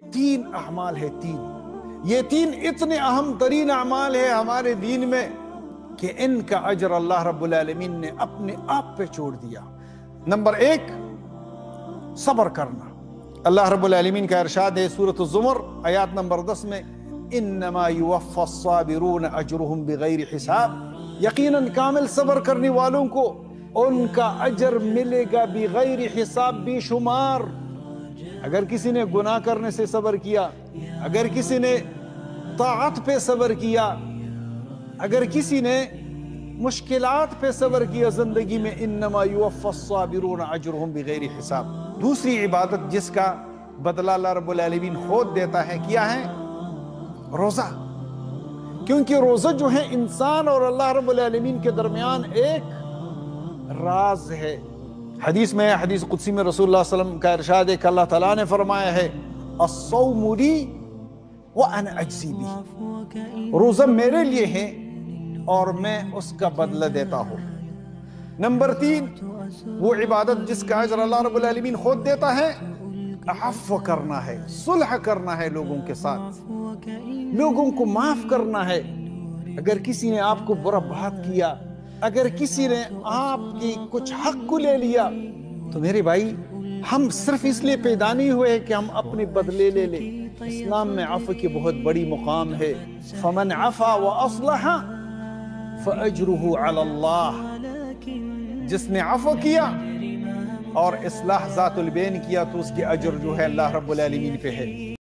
تین اعمال ہے، تین۔ یہ تین اتنے اہم ترین اعمال ہے ہمارے دین میں کہ ان کا اجر اللہ رب العالمین نے اپنے آپ پہ چھوڑ دیا۔ نمبر ایک، صبر کرنا۔ اللہ رب العالمین کا ارشاد ہے سورة الزمر، آیات نمبر دس میں، انما یوفى الصابرون اجرهم بغیر حساب۔ یقیناً کامل صبر کرنے والوں کو ان کا اجر ملے گا بغیر حساب، بے شمار۔ اگر کسی نے گناہ کرنے سے صبر کیا، اگر کسی نے طاعت پہ صبر کیا، اگر کسی نے مشکلات پہ صبر کیا زندگی میں، انما یوفى الصابرون اجرهم بغیر حساب۔ دوسری عبادت جس کا بدلہ اللہ رب العالمین خود دیتا ہے، کیا ہے؟ روزہ۔ کیونکہ روزہ جو ہے انسان اور اللہ رب العالمین کے درمیان ایک راز ہے۔ حدیث میں حدیث قدسی میں رسول اللہ صلی اللہ علیہ وسلم کا ارشاد ہے کہ اللہ تعالیٰ نے فرمایا ہے، الصوم لی وانا اجزی بھی روزہ میرے لیے ہے اور میں اس کا بدلہ دیتا ہوں۔ نمبر تین، وہ عبادت جس کا اجر اللہ رب العالمین خود دیتا ہے، عفو کرنا ہے، صلح کرنا ہے لوگوں کے ساتھ۔ لوگوں کو معاف کرنا ہے۔ اگر کسی نے آپ کو برا بات کیا اگر کسی نے آپ کی کچھ حق کو لے لیا، تو میرے بھائی، ہم صرف اس لیے پیدا نہیں ہوئے کہ ہم اپنے بدلے لے لیں۔ اسلام میں عفو کی بہت بڑی مقام ہے۔ فمن عفا واصلح فاجرہ علی اللہ جس نے عفو کیا اور اصلاح ذات البین کیا، تو اس کی اجر جو ہے اللہ رب العالمین پہ ہے۔